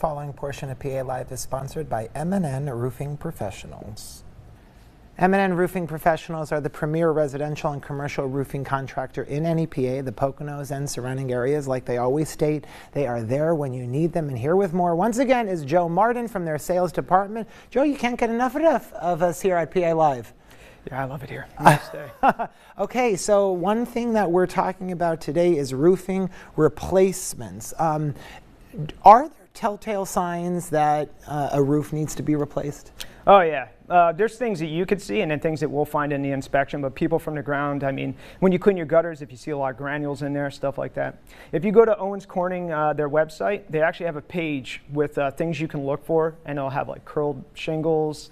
following portion of PA Live is sponsored by M&N Roofing Professionals. M&N Roofing Professionals are the premier residential and commercial roofing contractor in NEPA, the Poconos and surrounding areas. Like they always state, they are there when you need them. And here with more, once again, is Joe Martin from their sales department. Joe, you can't get enough of, of us here at PA Live. Yeah, I love it here. Nice okay, so one thing that we're talking about today is roofing replacements. Um, are there telltale signs that uh, a roof needs to be replaced? Oh yeah, uh, there's things that you could see and then things that we'll find in the inspection, but people from the ground, I mean, when you clean your gutters, if you see a lot of granules in there, stuff like that. If you go to Owens Corning, uh, their website, they actually have a page with uh, things you can look for, and it'll have like curled shingles,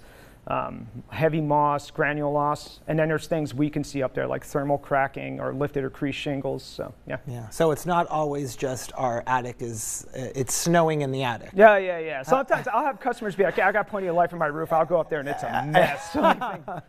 um, heavy moss, granule loss, and then there's things we can see up there like thermal cracking or lifted or creased shingles. So yeah. Yeah. So it's not always just our attic is uh, it's snowing in the attic. Yeah, yeah, yeah. Sometimes I'll have customers be like, "I got plenty of life in my roof. I'll go up there and it's a mess."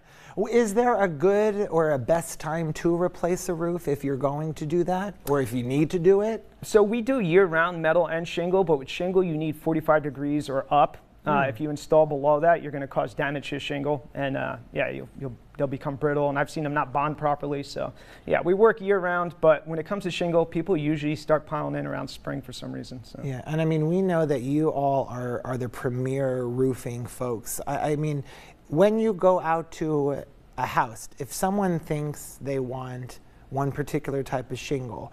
Is there a good or a best time to replace a roof if you're going to do that or if you need to do it? So we do year-round metal and shingle, but with shingle you need 45 degrees or up uh, mm. If you install below that, you're going to cause damage to shingle, and uh, yeah, you'll, you'll, they'll become brittle. And I've seen them not bond properly. So yeah, we work year round, but when it comes to shingle, people usually start piling in around spring for some reason. So. Yeah, and I mean, we know that you all are are the premier roofing folks. I, I mean, when you go out to a house, if someone thinks they want one particular type of shingle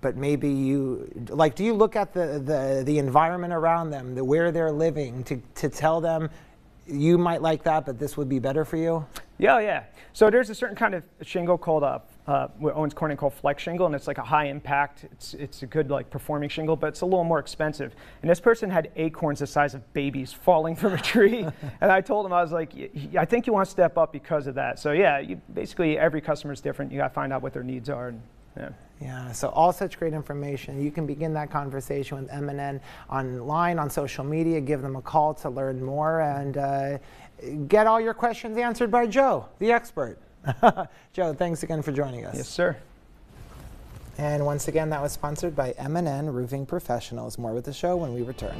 but maybe you like do you look at the, the, the environment around them the where they're living to, to tell them you might like that but this would be better for you yeah yeah so there's a certain kind of shingle called a uh, Owens Corning called flex shingle, and it's like a high impact. It's it's a good like performing shingle, but it's a little more expensive. And this person had acorns the size of babies falling from a tree, and I told him I was like, I think you want to step up because of that. So yeah, you, basically every customer is different. You got to find out what their needs are. And, yeah. Yeah, so all such great information. You can begin that conversation with M&N online, on social media. Give them a call to learn more and uh, get all your questions answered by Joe, the expert. Joe, thanks again for joining us. Yes, sir. And once again, that was sponsored by M&N Roofing Professionals. More with the show when we return.